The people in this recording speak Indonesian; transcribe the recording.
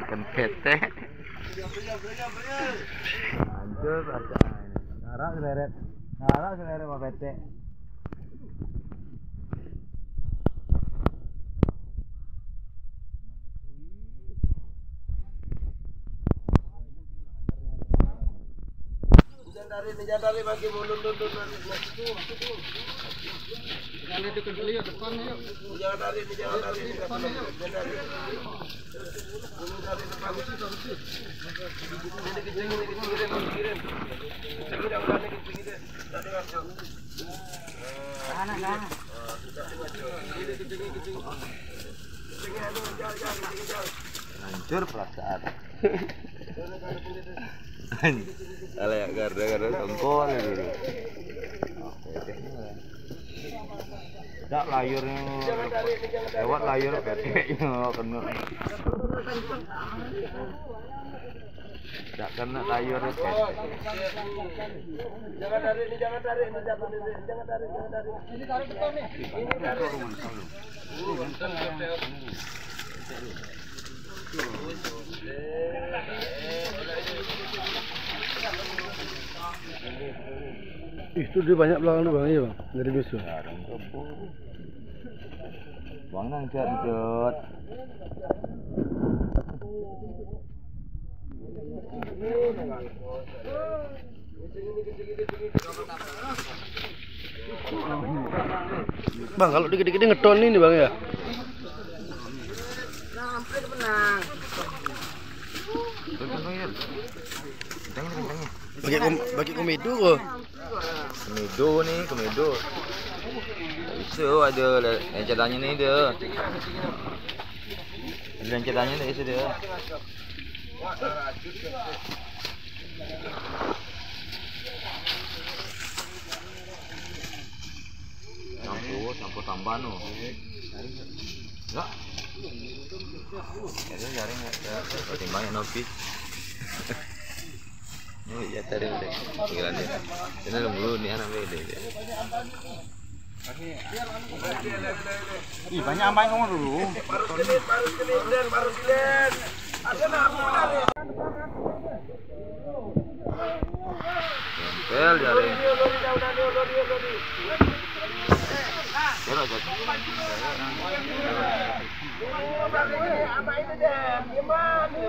Ikan pete. Hancur seleret. Ngarak seleret sama pete. Jangan tarik, jangan tarik bagi mulut dulu. Kali itu ke beliau depan yuk. Jangan tarik, jangan tarik. Jangan tarik. Ini. Ini kecil, ini kecil, udah, ini kecil, kirim. Tadi masuk. Sana sana. Ini kecil, kecil. Hancur perasaan. Ala ya garda garda tengkol ya dulu. Tak layarnya lewat layar peteknya kena. Tak kena layar petek. Jangan tarik, ini jangan tarik, ini jangan tarik, jangan tarik. Ini tarik betul nih. Ini tarik. Itu dia banyak belakang bang, iya bang, dari bisu. Jarang kebun. Bang nang cat cat. Bang, kalau dikit-dikit ngeton ini bang ya. Jangan. Bagi kom bagi komedo kok. Komedo ni, komedo. Bisa ada le- lencatannya ni dia. Lencatannya tak dia. Campur, campur tambahan tu. Ya. Jadi jaring timbang yang nopi. Ni ya tadi udah. Tinggal dia. Ini lembut ni anak dia dia. Ih banyak ambai ngomong dulu. Tempel apa itu deh? Gimana?